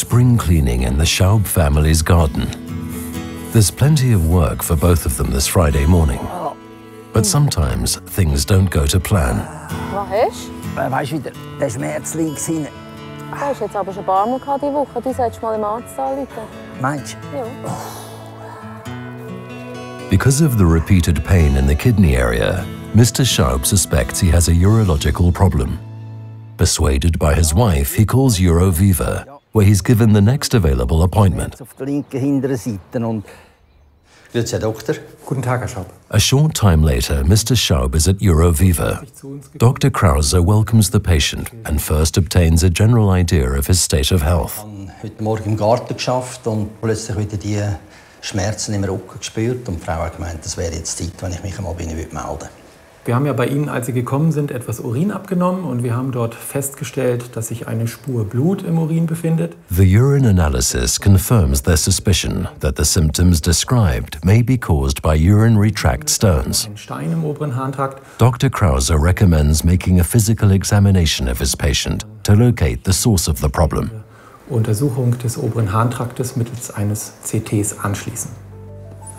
spring cleaning in the Schaub family's garden. There's plenty of work for both of them this Friday morning. But sometimes things don't go to plan. Was hast du? Äh, weißt du wieder, der Schmerz links hinten. Du hast jetzt aber schon ein paar Mal gehabt diese Woche. Du solltest mal im Arzt anrufen. Meinst du? Ja. Because of the repeated pain in the kidney area, Mr. Schaub suspects he has a urological problem. Persuaded by his wife, he calls Uroviva, where he's given the next available appointment. Auf der linken hinteren Seite. Und Grüezi, Herr Doktor. Guten Tag, Herr Schaub. A short time later, Mr. Schaub is at Uroviva. Dr. Krause welcomes the patient and first obtains a general idea of his state of health. Ich habe heute Morgen im Garten geschafft und plötzlich wieder die Schmerzen im Rücken gespürt. Und die Frau hat gemeint, es wäre jetzt Zeit, wenn ich mich einmal bei Ihnen melden würde. Wir haben ja bei Ihnen, als Sie gekommen sind, etwas Urin abgenommen und wir haben dort festgestellt, dass sich eine Spur Blut im Urin befindet. The urine analysis confirms their suspicion that the symptoms described may be caused by urinary tract stones. Ein Stein im oberen Harntrakt. Dr. Krause recommends making a physical examination of his patient to locate the source of the problem. Untersuchung des oberen Harntraktes mittels eines CTs anschließen.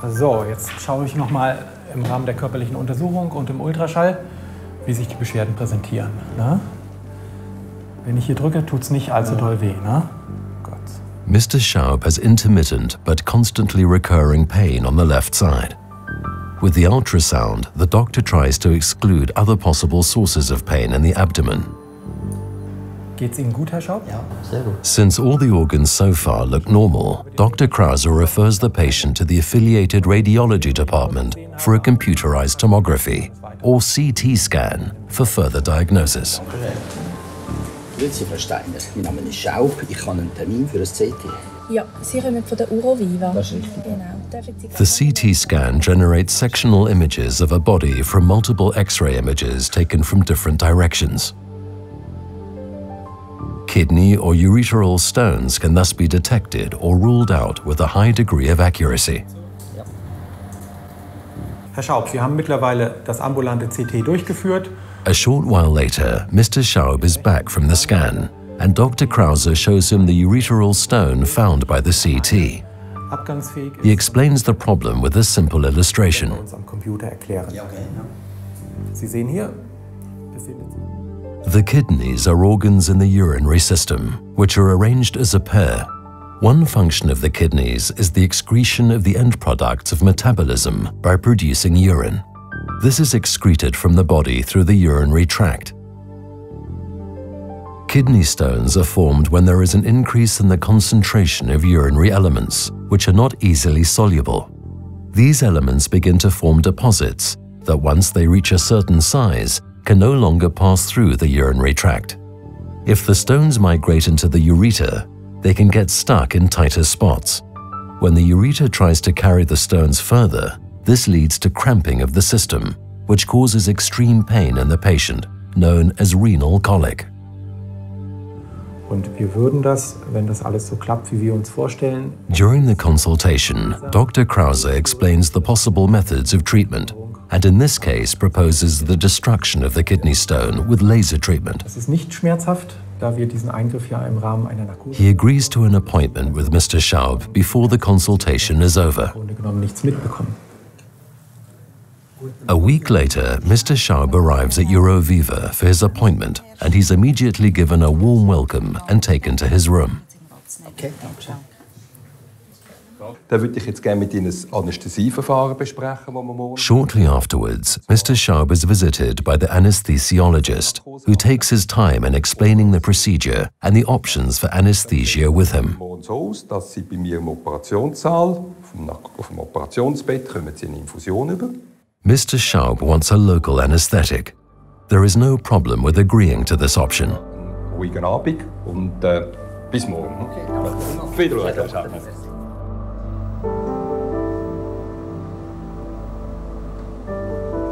So, jetzt schaue ich noch mal im Rahmen der körperlichen Untersuchung und im Ultraschall, wie sich die Beschwerden präsentieren. Ne? Wenn ich hier drücke, tut es nicht allzu doll weh. Ne? Mr. Schaub has intermittent but constantly recurring pain on the left side. With the ultrasound, the doctor tries to exclude other possible sources of pain in the abdomen. Geht's Ihnen gut, Herr Schaub? Ja, sehr gut. Since all the organs so far look normal, Dr. Krause refers the patient to the affiliated radiology department for a computerized tomography or CT scan for further diagnosis. Grüezi, Frau Steiner. Mein Name ist Schaub. Ich habe einen Termin für ein CT. Ja, Sie kommen von der Uroviva. Das ist richtig. Genau. The CT scan generates sectional images of a body from multiple X-ray images taken from different directions. Kidney or ureteral stones can thus be detected or ruled out with a high degree of accuracy. Herr Schaub, Sie haben mittlerweile das ambulante CT durchgeführt. A short while later, Mr. Schaub is back from the scan, and Dr. Krause shows him the ureteral stone found by the CT. He explains the problem with a simple illustration. The kidneys are organs in the urinary system, which are arranged as a pair. One function of the kidneys is the excretion of the end products of metabolism by producing urine. This is excreted from the body through the urinary tract. Kidney stones are formed when there is an increase in the concentration of urinary elements, which are not easily soluble. These elements begin to form deposits that once they reach a certain size can no longer pass through the urinary tract. If the stones migrate into the ureter, they can get stuck in tighter spots. When the ureter tries to carry the stones further, this leads to cramping of the system, which causes extreme pain in the patient, known as renal colic. Und wir würden das, das so klappt, wie wir uns vorstellen, During the consultation, Dr. Krause explains the possible methods of treatment, and in this case proposes the destruction of the kidney stone with laser treatment. das ist nicht schmerzhaft, da wir diesen Eingriff ja im Rahmen einer Narkose He agrees to an appointment with Mr. Schaub before the consultation is over. im Grunde genommen nichts mitbekommen. A week later, Mr. Schaub arrives at Uroviva for his appointment, and he's immediately given a warm welcome and taken to his room. Okay, danke schön. Dann würde ich jetzt gerne mit Ihnen das Anästhesieverfahren besprechen, das wir morgen Shortly afterwards, Mr. Schaub is visited by the anesthesiologist, who takes his time in explaining the procedure and the options for anesthesia with him. aus, dass Sie bei mir im Operationssaal, auf dem, Operationsbett, kommen Sie eine Infusion über. Mr. Schaub wants a local anesthetic. There is no problem with agreeing to this option. Ruhigen Abend und äh, bis morgen. Auf Wiedersehen, Herr Schaub.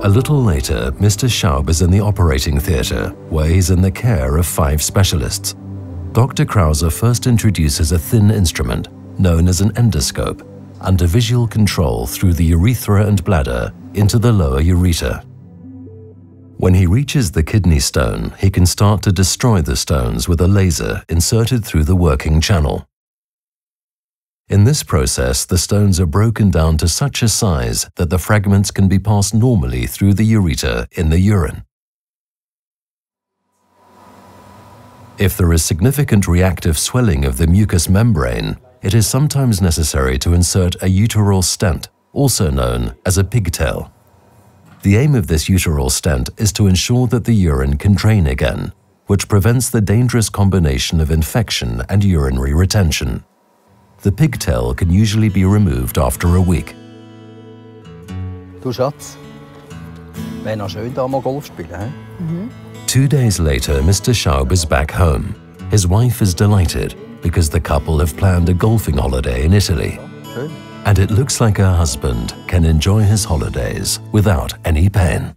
A little later, Mr. Schaub is in the operating theatre, where he's in the care of five specialists. Dr. Krause first introduces a thin instrument, known as an endoscope, under visual control through the urethra and bladder into the lower ureter. When he reaches the kidney stone, he can start to destroy the stones with a laser inserted through the working channel. In this process, the stones are broken down to such a size that the fragments can be passed normally through the ureter in the urine. If there is significant reactive swelling of the mucous membrane, it is sometimes necessary to insert a ureteral stent, also known as a pigtail. The aim of this ureteral stent is to ensure that the urine can drain again, which prevents the dangerous combination of infection and urinary retention. The pigtail can usually be removed after a week. Du Schatz, wäre er noch schön, da mal Golf spielen. He? Mhm. Two days later, Mr. Schaub is back home. His wife is delighted because the couple have planned a golfing holiday in Italy. And it looks like her husband can enjoy his holidays without any pain.